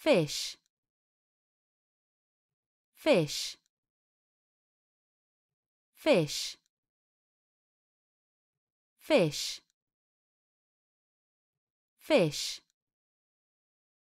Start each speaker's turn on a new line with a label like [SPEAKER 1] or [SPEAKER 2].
[SPEAKER 1] fish. Fish. Fish. Fish. Fish.